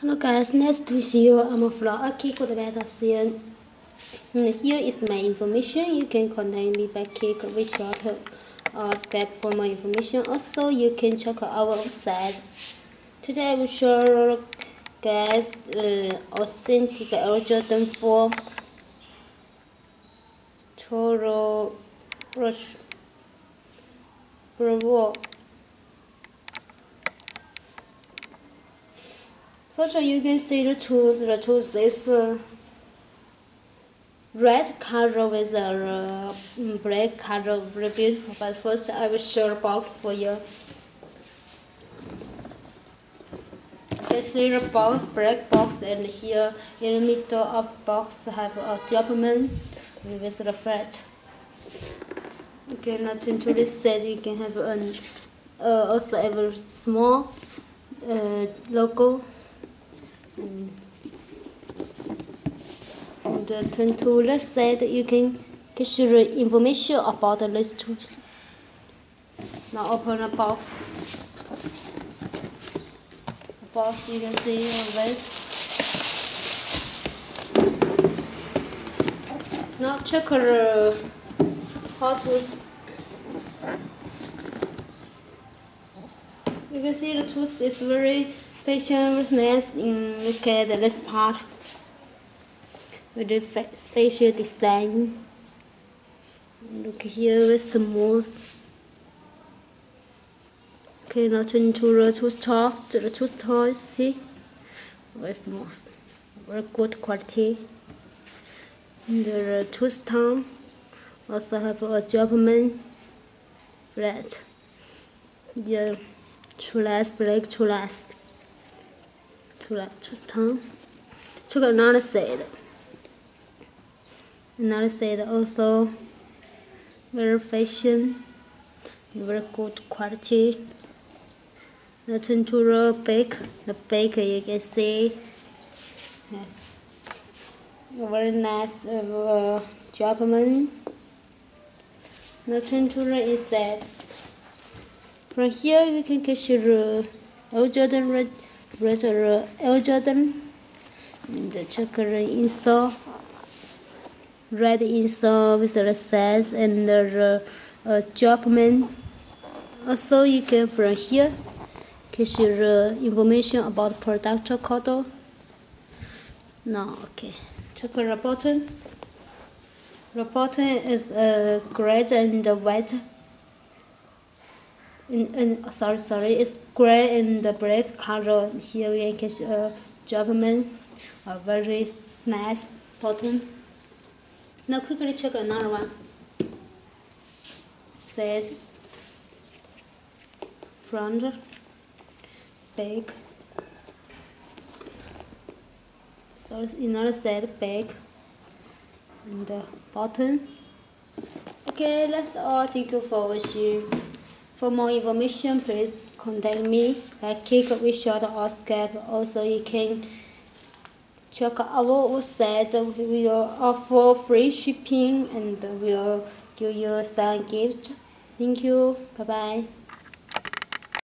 Hello guys, nice to see you. I'm a vlog Kiko the Batasian. Here is my information. You can contact me by click with short or Skype for more information. Also, you can check our website. Today I will show guys uh, authentic Air Jordan 4 Toro Rush Bravo First, you can see the tools. The tools is uh, red color with a uh, black color, very beautiful. But first, I will show the box for you. You see the box, black box, and here in the middle of box have a document with the flat. Okay, now to this side, you can have an uh, also a small uh, logo and the turn to left side you can get your information about the list tools. Now open the box. The box you can see on Now check the uh, hot tools. You can see the tools is very Spaciousness in look at this part with the spatial design. Look here with the most. Okay, now turn to the two top to the two top. See, with the most very good quality. And the two stem also have a Japanese flat. Yeah, chulas black chulas to that just tongue took another side another side also. Very fashion very good quality. The tempura bake the bake you can see. Very nice uh, Japanese the tempura is that. From here you can get your old Jordan red brother L Jordan. And the checker install red install with the size and the uh, Jumpman also you can from here get your information about product code. Now okay. Checker button the button is uh, gray and white in, in uh, sorry sorry it's gray and the black color here we can see a Japanese a very nice button now quickly check another one. Set. Front. Back. So another set back. And uh, the button okay that's all. Thank you for watching for more information, please contact me or Skype. Also, you can check our website. We will offer free shipping and we'll give you some gift. Thank you. Bye bye.